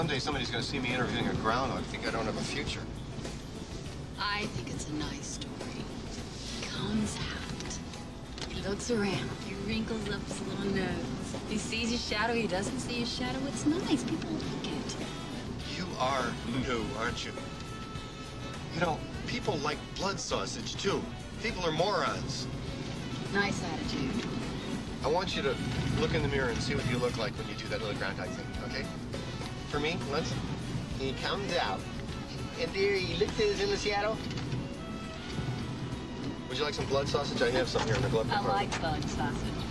Someday somebody's gonna see me interviewing a groundhog. Think I don't have a future. I think it's a nice story. He comes out. He looks around. He wrinkles up his little nose. He sees your shadow. He doesn't see your shadow. It's nice. People like it. You are new, aren't you? You know, people like blood sausage, too. People are morons. Nice attitude. I want you to look in the mirror and see what you look like when you do that little groundhog thing, okay? For me, let's... He comes out. And there he his in the shadow. Would you like some blood sausage? I have some here in the glove compartment. I like blood sausage.